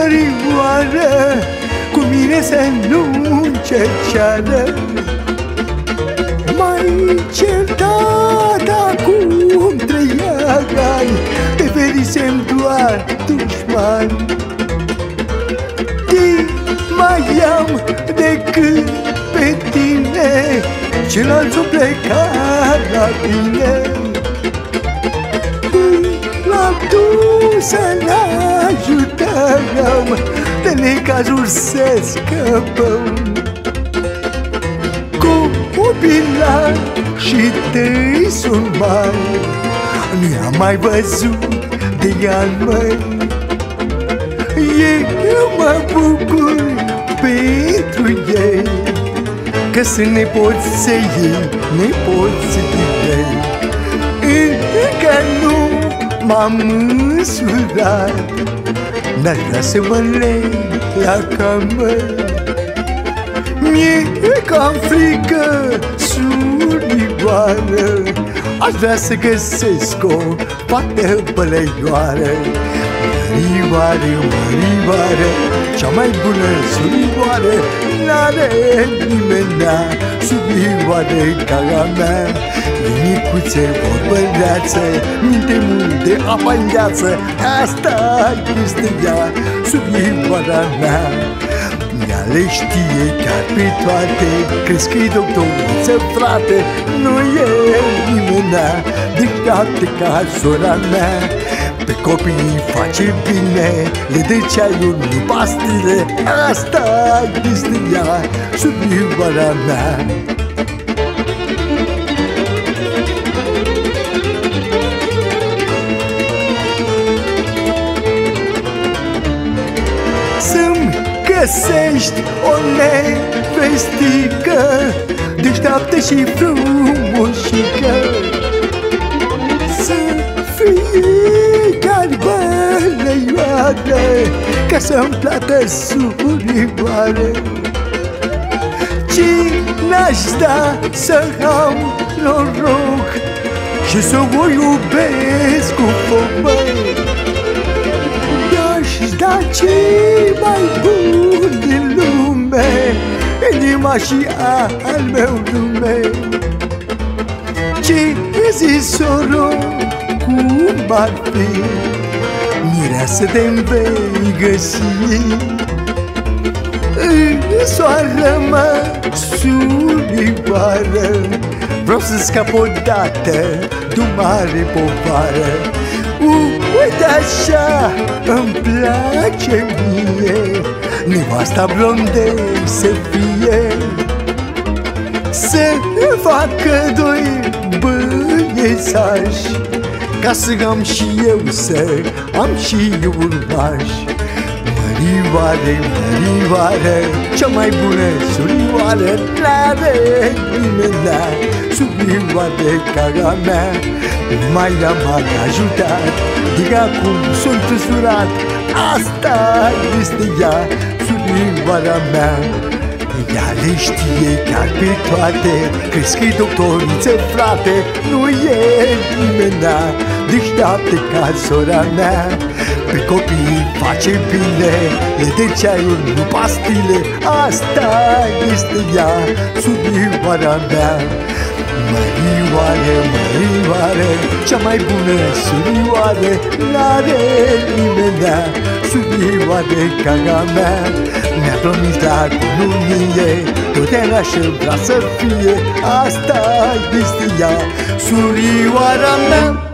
mărioară Cu mine să nu încerceară Mai certat acum trei ani Preferisem doar dușmani Te mai am decât pe tine Ceilalți o plecat la tine. La tu să ne ajutăm De necazuri să scăpăm și tăi sunt mari Nu i-am mai văzut de ani măi. Eu mă bucur pentru ei Că sunt nepoții ei, nepoții ei. Încă nu m-am însurat N-aș vrea să mă leg la cameră Mie cam frică surioară Aș vrea să găsesc o fată bălăioară Mărioară, mărioară Cea mai bună surioară. N-are nimeni surioară ca a mea. Micuțe, vorbăreață, minte multe, apa în gheață. Asta este ea, surioara mea ea le știe chiar pe toate. Crezi că-i doctoriță, frate? Nu e nimenea Deșteaptă ca sora mea. Pe copii face bine Le dă ceaiul, nu pastile. Asta este ea, surioara mea găsești o nevestică Deșteaptă și frumușică Să fie chiar bălăioară Ca să-mi plată surioară Cine-aș da să am noroc Și să o iubesc cu foc, băi? I-aș da cei mai bun din lume Inima și al meu lume. Ce zis soro, cum ar fi Mireasă de vei găsi. Soară-mă, surioară Vreau să scap odată de mare povară Uite așa îmi place mie. Nevasta blonde să fie. Să facă doi băiețași Ca să am și eu să am și urmași. Mărioare, mărioare, cea mai bună surioare N-are nimeni, surioare ca a mea mai am mai ajutat De acum sunt însurat Asta este ea, surioara mea. Ea le știe chiar pe toate Crezi că-i doctoriță, frate? Nu e nimenea Deșteaptă ca sora mea Pe copii face bine Le de ceaiul, nu pastile. Asta este ea, surioara mea Mărioare, mărioare, cea mai bună surioare N-are nimenea, surioare ca a mea Mi-a promis la cununie, totdeauna și vrea să fie Asta este ea, surioara mea